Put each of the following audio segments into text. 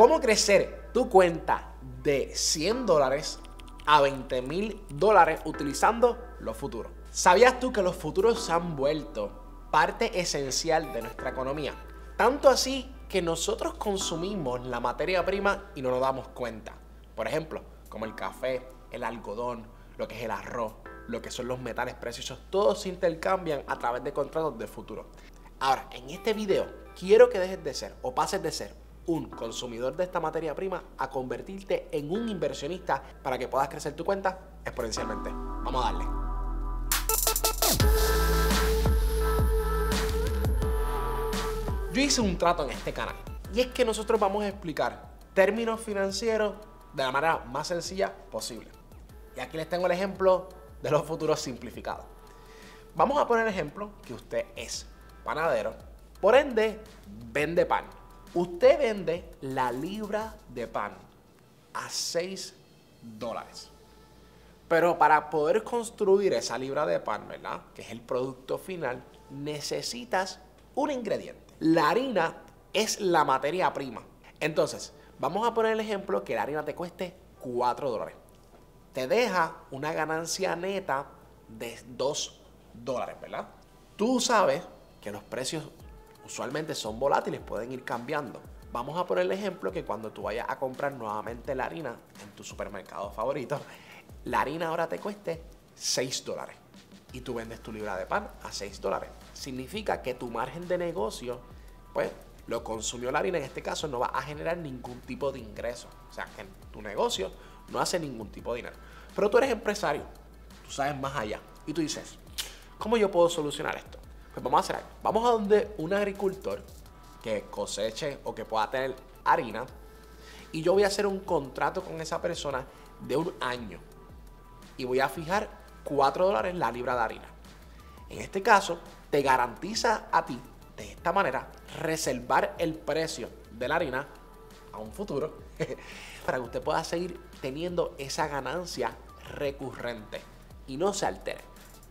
¿Cómo crecer tu cuenta de 100 dólares a 20 mil dólares utilizando los futuros? ¿Sabías tú que los futuros se han vuelto parte esencial de nuestra economía? Tanto así que nosotros consumimos la materia prima y no nos damos cuenta. Por ejemplo, como el café, el algodón, lo que es el arroz, lo que son los metales preciosos, todos se intercambian a través de contratos de futuro. Ahora, en este video quiero que dejes de ser o pases de ser un consumidor de esta materia prima a convertirte en un inversionista para que puedas crecer tu cuenta exponencialmente. Vamos a darle. Yo hice un trato en este canal y es que nosotros vamos a explicar términos financieros de la manera más sencilla posible. Y aquí les tengo el ejemplo de los futuros simplificados. Vamos a poner el ejemplo que usted es panadero, por ende vende pan. Usted vende la libra de pan a 6 dólares. Pero para poder construir esa libra de pan, ¿verdad? Que es el producto final, necesitas un ingrediente. La harina es la materia prima. Entonces, vamos a poner el ejemplo que la harina te cueste 4 dólares. Te deja una ganancia neta de 2 dólares, ¿verdad? Tú sabes que los precios usualmente son volátiles, pueden ir cambiando. Vamos a poner el ejemplo que cuando tú vayas a comprar nuevamente la harina en tu supermercado favorito, la harina ahora te cueste 6 dólares y tú vendes tu libra de pan a 6 dólares. Significa que tu margen de negocio, pues lo consumió la harina, en este caso no va a generar ningún tipo de ingreso. O sea, que tu negocio no hace ningún tipo de dinero. Pero tú eres empresario, tú sabes más allá y tú dices, ¿cómo yo puedo solucionar esto? Pues vamos a hacer algo. Vamos a donde un agricultor que coseche o que pueda tener harina y yo voy a hacer un contrato con esa persona de un año y voy a fijar 4 dólares la libra de harina. En este caso, te garantiza a ti, de esta manera, reservar el precio de la harina a un futuro para que usted pueda seguir teniendo esa ganancia recurrente y no se altere.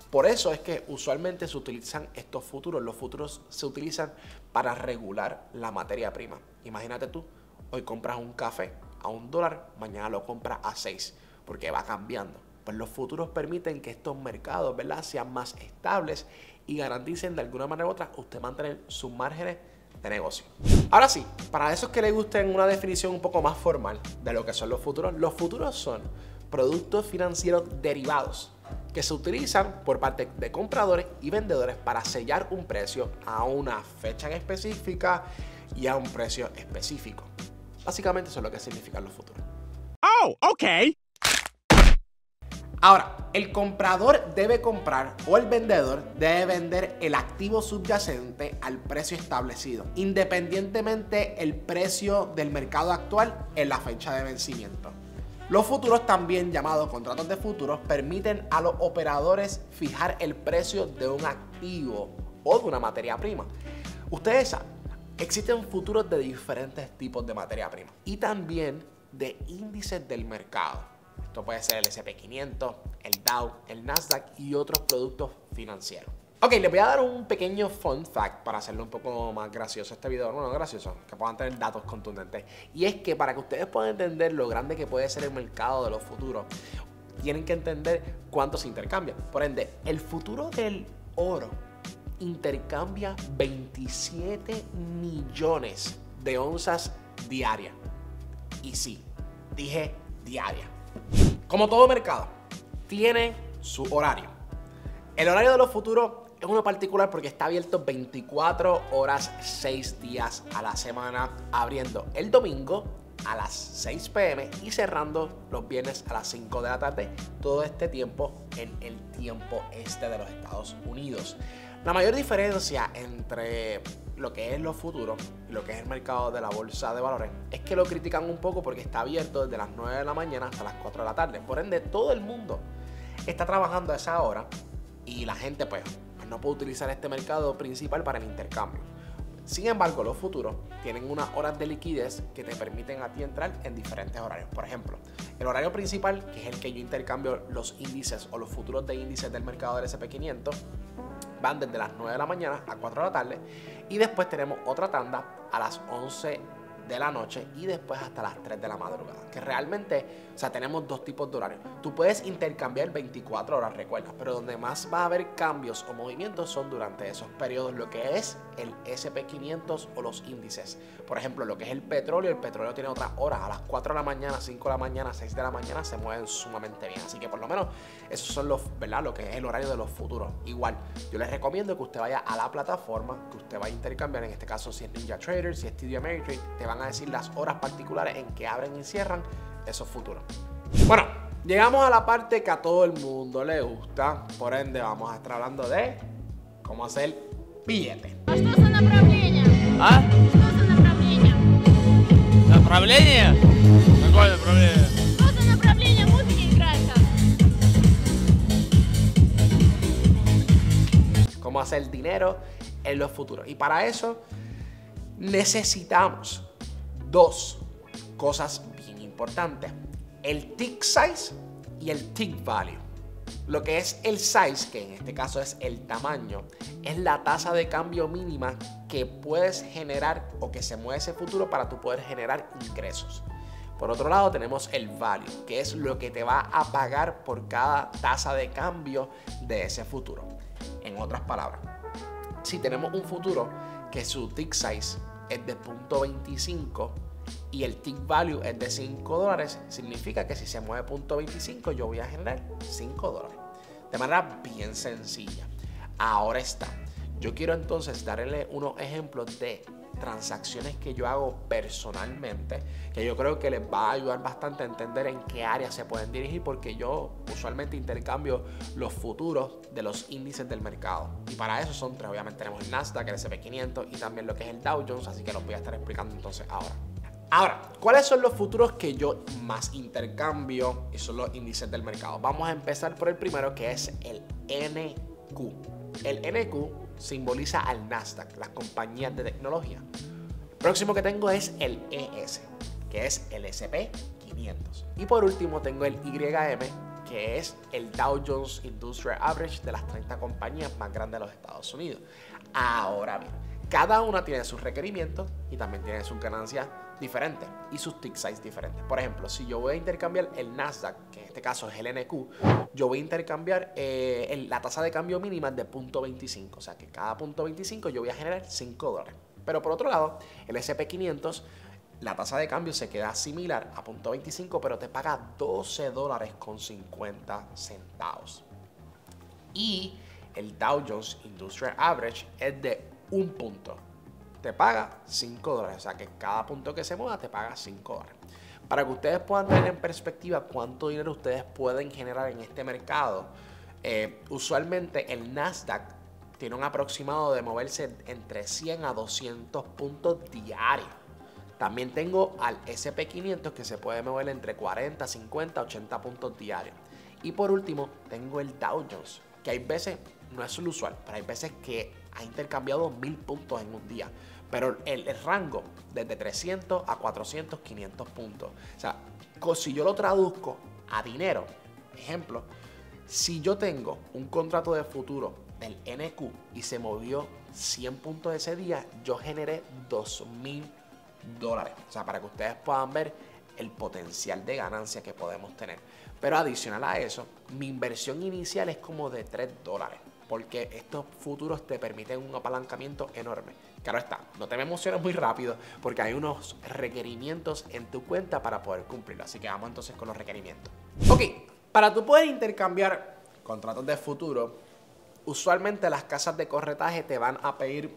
Por eso es que usualmente se utilizan estos futuros. Los futuros se utilizan para regular la materia prima. Imagínate tú, hoy compras un café a un dólar, mañana lo compras a seis, porque va cambiando. Pues los futuros permiten que estos mercados ¿verdad? sean más estables y garanticen de alguna manera u otra usted mantener sus márgenes de negocio. Ahora sí, para esos que les gusten una definición un poco más formal de lo que son los futuros, los futuros son productos financieros derivados que se utilizan por parte de compradores y vendedores para sellar un precio a una fecha en específica y a un precio específico. Básicamente eso es lo que significan los futuros. Oh, ok. Ahora, el comprador debe comprar o el vendedor debe vender el activo subyacente al precio establecido, independientemente el precio del mercado actual en la fecha de vencimiento. Los futuros, también llamados contratos de futuros, permiten a los operadores fijar el precio de un activo o de una materia prima. Ustedes saben, existen futuros de diferentes tipos de materia prima y también de índices del mercado. Esto puede ser el SP500, el Dow, el Nasdaq y otros productos financieros. Ok, les voy a dar un pequeño fun fact para hacerlo un poco más gracioso este video. Bueno, gracioso, que puedan tener datos contundentes. Y es que para que ustedes puedan entender lo grande que puede ser el mercado de los futuros, tienen que entender cuánto se intercambia. Por ende, el futuro del oro intercambia 27 millones de onzas diarias. Y sí, dije diaria. Como todo mercado, tiene su horario. El horario de los futuros es uno particular porque está abierto 24 horas, 6 días a la semana, abriendo el domingo a las 6 pm y cerrando los viernes a las 5 de la tarde. Todo este tiempo en el tiempo este de los Estados Unidos. La mayor diferencia entre lo que es los futuros y lo que es el mercado de la bolsa de valores es que lo critican un poco porque está abierto desde las 9 de la mañana hasta las 4 de la tarde. Por ende, todo el mundo está trabajando a esa hora y la gente pues no puede utilizar este mercado principal para el intercambio. Sin embargo, los futuros tienen unas horas de liquidez que te permiten a ti entrar en diferentes horarios. Por ejemplo, el horario principal, que es el que yo intercambio los índices o los futuros de índices del mercado del SP500, van desde las 9 de la mañana a 4 de la tarde. Y después tenemos otra tanda a las 11 de la noche y después hasta las 3 de la madrugada. Que realmente, o sea, tenemos dos tipos de horarios. Tú puedes intercambiar 24 horas, recuerda, pero donde más va a haber cambios o movimientos son durante esos periodos, lo que es el SP500 o los índices. Por ejemplo, lo que es el petróleo, el petróleo tiene otras horas, a las 4 de la mañana, 5 de la mañana, 6 de la mañana se mueven sumamente bien. Así que por lo menos esos son los, ¿verdad? Lo que es el horario de los futuros. Igual, yo les recomiendo que usted vaya a la plataforma, que usted va a intercambiar, en este caso si es Ninja Trader, si es TD Ameritrade, te van a decir las horas particulares en que abren y cierran esos futuros. Bueno, llegamos a la parte que a todo el mundo le gusta, por ende vamos a estar hablando de cómo hacer billete. А что за направление? А? Что за направление? Направление? Какое направление? Что за направление музыки играет там? cómo hacer dinero en los futuros. Y para eso necesitamos dos cosas bien importantes. El tick size y el tick value. Lo que es el size, que en este caso es el tamaño, es la tasa de cambio mínima que puedes generar o que se mueve ese futuro para tú poder generar ingresos. Por otro lado tenemos el value, que es lo que te va a pagar por cada tasa de cambio de ese futuro. En otras palabras, si tenemos un futuro que su tick size es de 0.25 y el tick value es de 5 dólares, significa que si se mueve 0.25 yo voy a generar 5 dólares. De manera bien sencilla. Ahora está. Yo quiero entonces darle unos ejemplos de transacciones que yo hago personalmente, que yo creo que les va a ayudar bastante a entender en qué áreas se pueden dirigir, porque yo usualmente intercambio los futuros de los índices del mercado. Y para eso son tres, obviamente tenemos el Nasdaq, el SP500 y también lo que es el Dow Jones, así que los voy a estar explicando entonces ahora. Ahora, ¿cuáles son los futuros que yo más intercambio? Y son los índices del mercado. Vamos a empezar por el primero que es el NQ. El NQ simboliza al Nasdaq, las compañías de tecnología. Próximo que tengo es el ES, que es el SP500. Y por último tengo el YM, que es el Dow Jones Industrial Average de las 30 compañías más grandes de los Estados Unidos. Ahora bien, cada una tiene sus requerimientos y también tiene sus ganancias diferentes y sus tick size diferentes. Por ejemplo, si yo voy a intercambiar el Nasdaq, que en este caso es el NQ, yo voy a intercambiar eh, la tasa de cambio mínima de 0.25. O sea que cada 0.25 yo voy a generar 5 dólares. Pero por otro lado, el SP500, la tasa de cambio se queda similar a 0.25, pero te paga 12 dólares con 50 centavos. Y el Dow Jones Industrial Average es de un punto. Te paga 5 dólares. O sea que cada punto que se mueva te paga 5 dólares. Para que ustedes puedan tener en perspectiva cuánto dinero ustedes pueden generar en este mercado, eh, usualmente el Nasdaq tiene un aproximado de moverse entre 100 a 200 puntos diarios. También tengo al SP500 que se puede mover entre 40, 50, 80 puntos diarios. Y por último, tengo el Dow Jones, que hay veces, no es lo usual, pero hay veces que ha intercambiado 1000 puntos en un día. Pero el, el rango, desde 300 a 400, 500 puntos. O sea, si yo lo traduzco a dinero, ejemplo, si yo tengo un contrato de futuro del NQ y se movió 100 puntos ese día, yo generé 2000 dólares. O sea, para que ustedes puedan ver el potencial de ganancia que podemos tener. Pero adicional a eso, mi inversión inicial es como de 3 dólares. Porque estos futuros te permiten un apalancamiento enorme. Claro está, no te emociones muy rápido porque hay unos requerimientos en tu cuenta para poder cumplirlo. Así que vamos entonces con los requerimientos. Ok, para tú poder intercambiar contratos de futuro, usualmente las casas de corretaje te van a pedir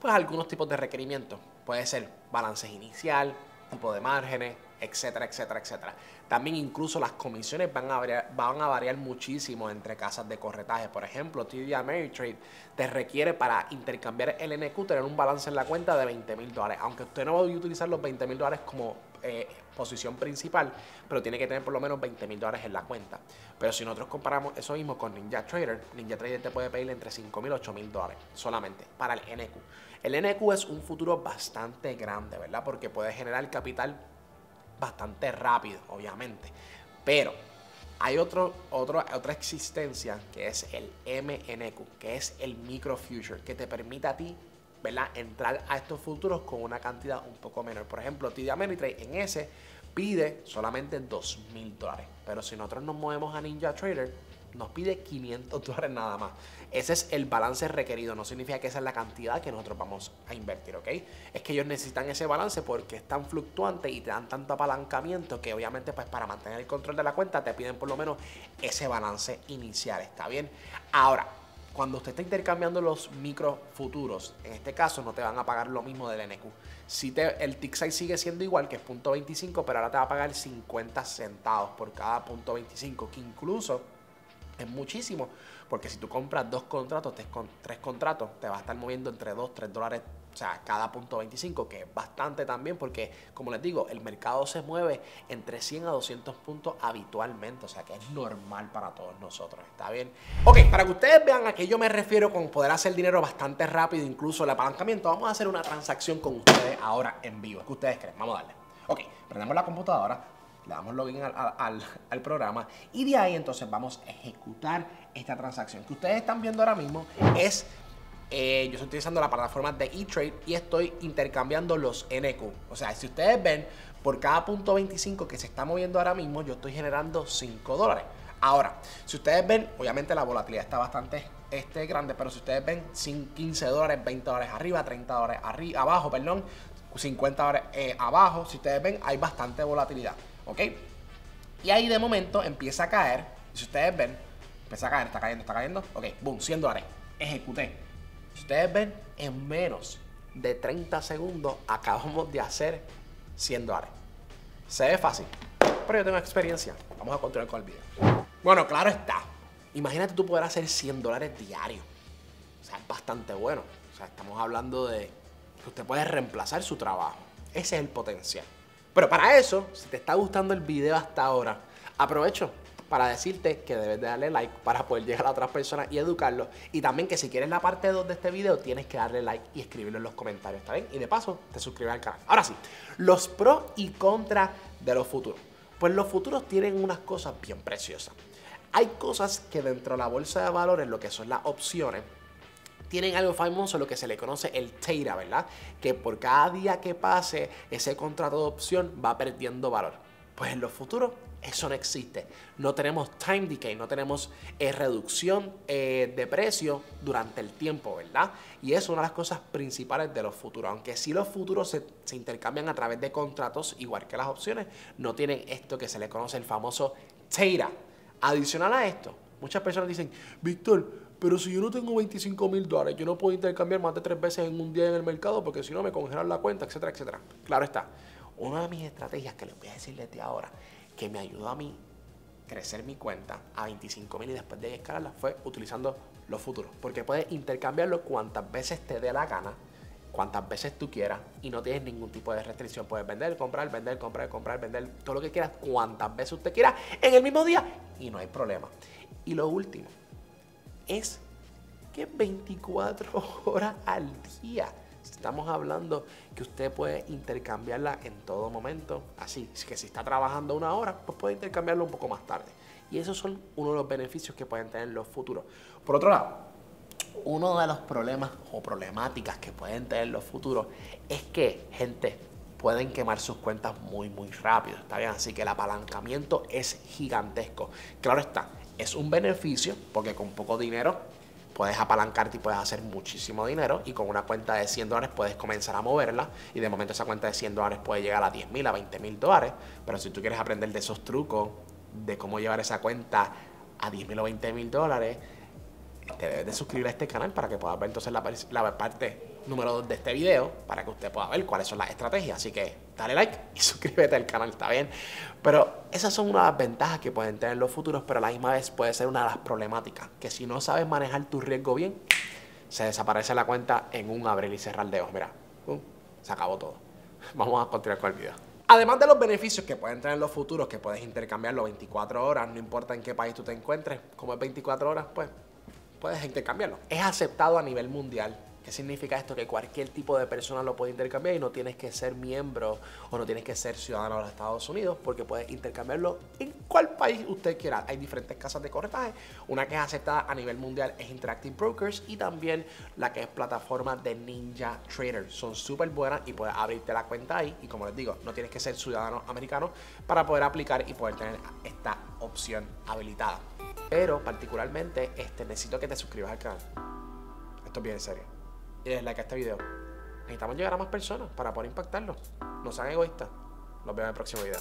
pues algunos tipos de requerimientos. Puede ser balances inicial, tipo de márgenes, etcétera, etcétera, etcétera. También incluso las comisiones van a variar, van a variar muchísimo entre casas de corretaje. Por ejemplo, TD Ameritrade te requiere para intercambiar el NQ tener un balance en la cuenta de 20 mil dólares. Aunque usted no va a utilizar los 20 mil dólares como eh, posición principal, pero tiene que tener por lo menos 20 mil dólares en la cuenta. Pero si nosotros comparamos eso mismo con Ninja Trader, Ninja Trader te puede pedir entre 5 mil y 8 mil dólares solamente para el NQ. El NQ es un futuro bastante grande, ¿verdad? Porque puede generar capital bastante rápido, obviamente. Pero hay otro, otro, otra existencia que es el MNQ, que es el Micro Future, que te permite a ti ¿verdad? Entrar a estos futuros con una cantidad un poco menor. Por ejemplo, TD Ameritrade en ese pide solamente 2 mil dólares. Pero si nosotros nos movemos a Ninja Trader, nos pide 500 dólares nada más. Ese es el balance requerido, no significa que esa es la cantidad que nosotros vamos a invertir, ¿ok? Es que ellos necesitan ese balance porque es tan fluctuante y te dan tanto apalancamiento que obviamente pues para mantener el control de la cuenta te piden por lo menos ese balance inicial, ¿está bien? Ahora, cuando usted está intercambiando los micro futuros, en este caso no te van a pagar lo mismo del NQ. Si te, el tick size sigue siendo igual, que es .25, pero ahora te va a pagar 50 centavos por cada .25, que incluso es muchísimo, porque si tú compras dos contratos, tres, tres contratos, te va a estar moviendo entre 2, 3 dólares, o sea, cada punto 25, que es bastante también, porque como les digo, el mercado se mueve entre 100 a 200 puntos habitualmente, o sea que es normal para todos nosotros, ¿está bien? Ok, para que ustedes vean a qué yo me refiero con poder hacer dinero bastante rápido, incluso el apalancamiento, vamos a hacer una transacción con ustedes ahora en vivo. ¿Qué ustedes creen? Vamos a darle. Ok, prendemos la computadora, le damos login al, al, al, programa y de ahí entonces vamos a ejecutar esta transacción que ustedes están viendo ahora mismo es eh, yo estoy utilizando la plataforma de eTrade y estoy intercambiando los NQ. O sea, si ustedes ven, por cada punto 25 que se está moviendo ahora mismo, yo estoy generando 5 dólares. Ahora, si ustedes ven, obviamente la volatilidad está bastante este, grande, pero si ustedes ven 15 dólares, 20 dólares arriba, 30 dólares arriba, abajo, perdón, 50 dólares eh, abajo, si ustedes ven, hay bastante volatilidad. ¿Ok? Y ahí de momento empieza a caer. Si ustedes ven, empieza a caer, está cayendo, está cayendo. Ok, boom, 100 dólares. Ejecuté. Si ustedes ven, en menos de 30 segundos acabamos de hacer 100 dólares. Se ve fácil, pero yo tengo experiencia. Vamos a continuar con el video. Bueno, claro está. Imagínate tú poder hacer 100 dólares diarios. O sea, es bastante bueno. O sea, estamos hablando de que usted puede reemplazar su trabajo. Ese es el potencial. Pero para eso, si te está gustando el video hasta ahora, aprovecho para decirte que debes de darle like para poder llegar a otras personas y educarlos. Y también que si quieres la parte 2 de este video, tienes que darle like y escribirlo en los comentarios, ¿está bien? Y de paso, te suscribes al canal. Ahora sí, los pros y contras de los futuros. Pues los futuros tienen unas cosas bien preciosas. Hay cosas que dentro de la bolsa de valores, lo que son las opciones, tienen algo famoso, lo que se le conoce el TEIRA, ¿verdad? Que por cada día que pase, ese contrato de opción va perdiendo valor. Pues en los futuros eso no existe. No tenemos time decay, no tenemos eh, reducción eh, de precio durante el tiempo, ¿verdad? Y es una de las cosas principales de los futuros. Aunque sí los futuros se, intercambian a través de contratos, igual que las opciones, no tienen esto que se le conoce el famoso TEIRA. Adicional a esto, muchas personas dicen, Víctor, pero si yo no tengo 25 mil dólares, yo no puedo intercambiar más de tres veces en un día en el mercado porque si no me congelan la cuenta, etcétera, etcétera. Claro está. Una de mis estrategias que les voy a decir ahora, que me ayudó a mí crecer mi cuenta a 25 mil y después de escalarla fue utilizando los futuros. Porque puedes intercambiarlo cuantas veces te dé la gana, cuantas veces tú quieras y no tienes ningún tipo de restricción. Puedes vender, comprar, vender, comprar, comprar, vender, todo lo que quieras, cuantas veces usted quiera en el mismo día y no hay problema. Y lo último es que 24 horas al día. Estamos hablando que usted puede intercambiarla en todo momento. Así que si está trabajando una hora, pues puede intercambiarlo un poco más tarde. Y esos son uno de los beneficios que pueden tener los futuros. Por otro lado, uno de los problemas o problemáticas que pueden tener los futuros es que, gente, pueden quemar sus cuentas muy, muy rápido. ¿Está bien? Así que el apalancamiento es gigantesco. Claro está, es un beneficio porque con poco dinero puedes apalancarte y puedes hacer muchísimo dinero y con una cuenta de 100 dólares puedes comenzar a moverla y de momento esa cuenta de 100 dólares puede llegar a 10 mil, a 20 mil dólares, pero si tú quieres aprender de esos trucos de cómo llevar esa cuenta a 10 mil o 20 mil dólares, te debes de suscribir a este canal para que puedas ver entonces la, parte número 2 de este video para que usted pueda ver cuáles son las estrategias. Así que dale like y suscríbete al canal, está bien. Pero esas son una de las ventajas que pueden tener los futuros, pero a la misma vez puede ser una de las problemáticas. Que si no sabes manejar tu riesgo bien, se desaparece la cuenta en un abrir y cerrar de ojos. Mira, se acabó todo. Vamos a continuar con el video. Además de los beneficios que pueden tener los futuros, que puedes intercambiarlo 24 horas, no importa en qué país tú te encuentres, como es 24 horas, pues puedes intercambiarlo. Es aceptado a nivel mundial ¿Qué significa esto? Que cualquier tipo de persona lo puede intercambiar y no tienes que ser miembro o no tienes que ser ciudadano de los Estados Unidos porque puedes intercambiarlo en cual país usted quiera. Hay diferentes casas de corretaje. Una que es aceptada a nivel mundial es Interactive Brokers y también la que es plataforma de Ninja Trader. Son súper buenas y puedes abrirte la cuenta ahí. Y como les digo, no tienes que ser ciudadano americano para poder aplicar y poder tener esta opción habilitada. Pero particularmente este, necesito que te suscribas al canal. Esto es bien serio. Y desde like a este video. Necesitamos llegar a más personas para poder impactarlos. No sean egoístas. Nos vemos en el próximo video.